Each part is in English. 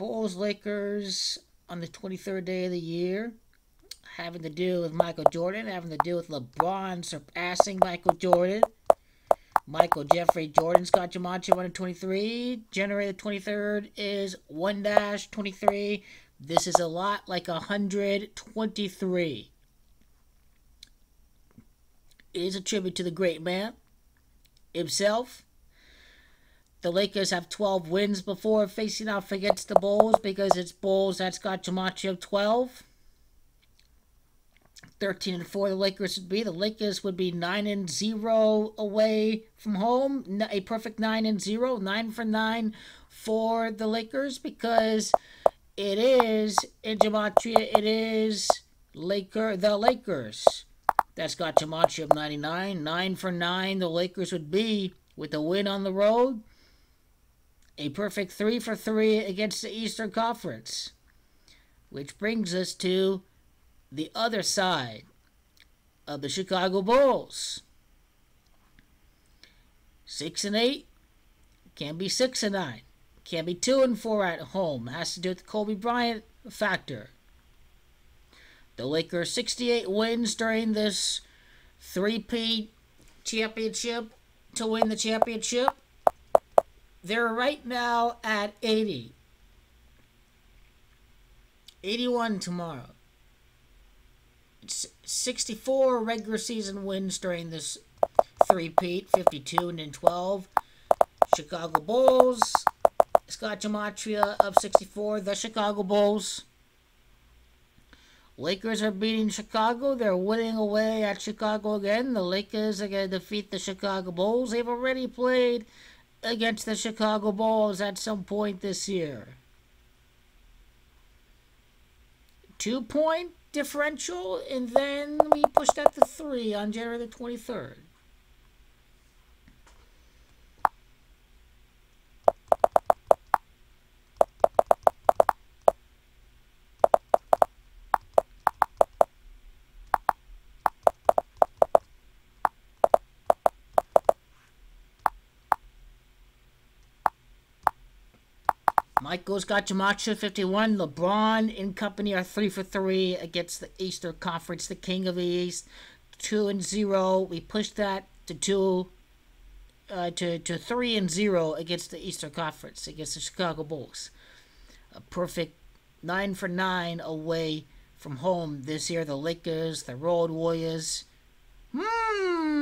Bulls Lakers on the 23rd day of the year, having to do with Michael Jordan, having to do with LeBron surpassing Michael Jordan. Michael Jeffrey Jordan, Scott Gematria 123. Generated 23rd is 1 23. This is a lot like 123. It is a tribute to the great man himself. The Lakers have 12 wins before facing off against the Bulls because it's Bulls that's got Gematria 12. 13 and 4 the Lakers would be. The Lakers would be 9 and 0 away from home. A perfect 9 and 0, 9 for 9 for the Lakers because it is in Gematria, it is Laker the Lakers. That's got Gematria of 99. 9 for 9 the Lakers would be with a win on the road. A perfect 3 for 3 against the Eastern Conference. Which brings us to the other side of the Chicago Bulls. Six and eight can be six and nine, can be two and four at home. Has to do with the Kobe Bryant factor. The Lakers 68 wins during this three-peat championship to win the championship. They're right now at 80. 81 tomorrow. 64 regular season wins during this three-peat, 52 and then 12. Chicago Bulls, Scott Gematria of 64, the Chicago Bulls. Lakers are beating Chicago. They're winning away at Chicago again. The Lakers are going to defeat the Chicago Bulls. They've already played against the Chicago Bulls at some point this year. Two point differential, and then we pushed that to three on January the 23rd. Michael's got Gematria 51. LeBron and company are 3 for 3 against the Eastern Conference, the King of the East. 2 and 0. We pushed that to 2 uh, to, to 3 and 0 against the Eastern Conference, against the Chicago Bulls. A perfect 9 for 9 away from home this year. The Lakers, the Road Warriors. Hmm.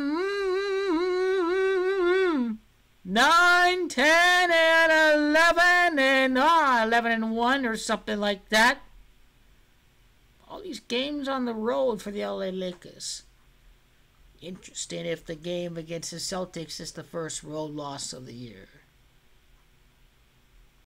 9, 10, and 11, ah, 11 and 1 or something like that. All these games on the road for the LA Lakers. Interesting if the game against the Celtics is the first road loss of the year.